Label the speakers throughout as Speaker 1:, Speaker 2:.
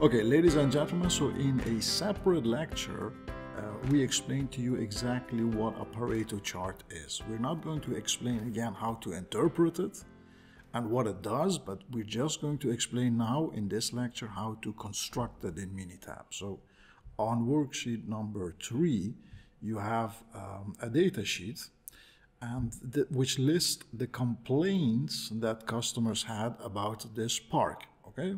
Speaker 1: Okay, ladies and gentlemen, so in a separate lecture, uh, we explained to you exactly what a Pareto chart is. We're not going to explain again how to interpret it and what it does, but we're just going to explain now in this lecture how to construct it in Minitab. So on worksheet number three, you have um, a data sheet and which lists the complaints that customers had about this park, okay?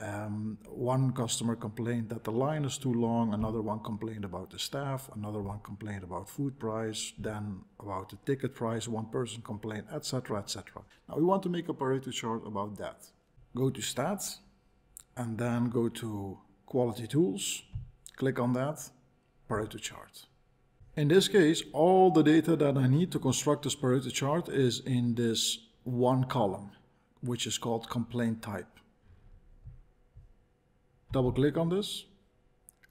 Speaker 1: Um, one customer complained that the line is too long, another one complained about the staff, another one complained about food price, then about the ticket price, one person complained, etc., etc. Now we want to make a Pareto chart about that. Go to stats and then go to quality tools, click on that, Pareto chart. In this case, all the data that I need to construct this Pareto chart is in this one column, which is called complaint type double click on this,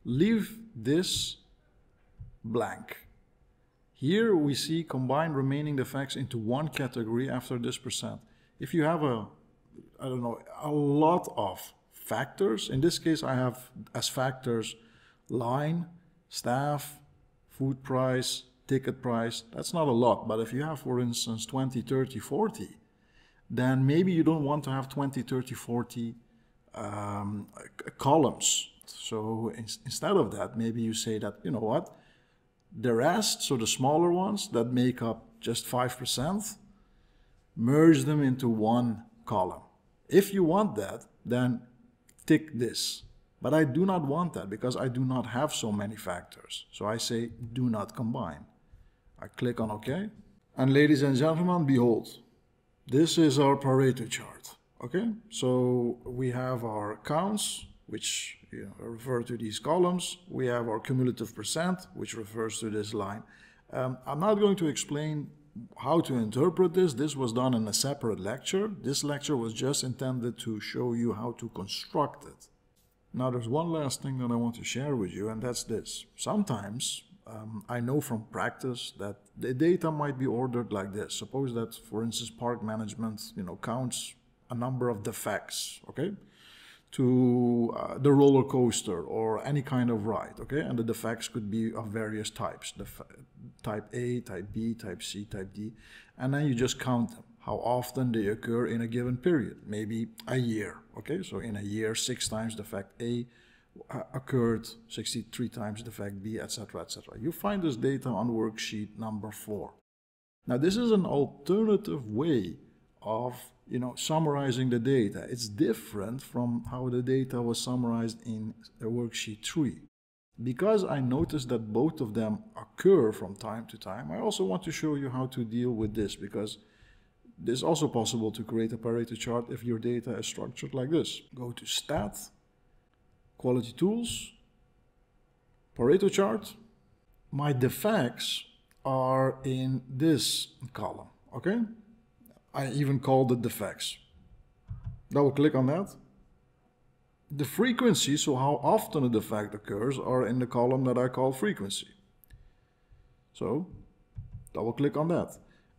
Speaker 1: leave this blank. Here we see combine remaining defects into one category after this percent. If you have a, I don't know, a lot of factors, in this case I have as factors line, staff, food price, ticket price, that's not a lot. But if you have, for instance, 20, 30, 40, then maybe you don't want to have 20, 30, 40 um, columns. So in, instead of that, maybe you say that, you know what, the rest, so the smaller ones that make up just 5%, merge them into one column. If you want that, then tick this. But I do not want that because I do not have so many factors. So I say do not combine. I click on OK. And ladies and gentlemen, behold, this is our Pareto chart. Okay, so we have our counts, which you know, refer to these columns. We have our cumulative percent, which refers to this line. Um, I'm not going to explain how to interpret this. This was done in a separate lecture. This lecture was just intended to show you how to construct it. Now, there's one last thing that I want to share with you, and that's this. Sometimes um, I know from practice that the data might be ordered like this. Suppose that, for instance, park management, you know, counts a number of defects, okay, to uh, the roller coaster or any kind of ride, okay, and the defects could be of various types, Def type A, type B, type C, type D, and then you just count them, how often they occur in a given period, maybe a year, okay, so in a year, six times the defect A uh, occurred, 63 times the defect B, etc., etc. You find this data on worksheet number four. Now, this is an alternative way of you know, summarizing the data. It's different from how the data was summarized in a worksheet 3. Because I noticed that both of them occur from time to time, I also want to show you how to deal with this because it's also possible to create a Pareto chart if your data is structured like this. Go to Stat, Quality Tools, Pareto chart. My defects are in this column, okay? I even called it the defects. Double click on that. The frequency, so how often a defect occurs, are in the column that I call frequency. So, double click on that.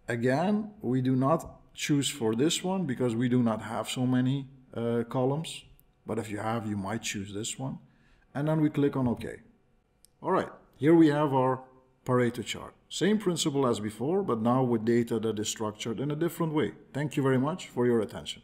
Speaker 1: Again, we do not choose for this one because we do not have so many uh, columns. But if you have, you might choose this one. And then we click on OK. All right, here we have our Pareto chart. Same principle as before, but now with data that is structured in a different way. Thank you very much for your attention.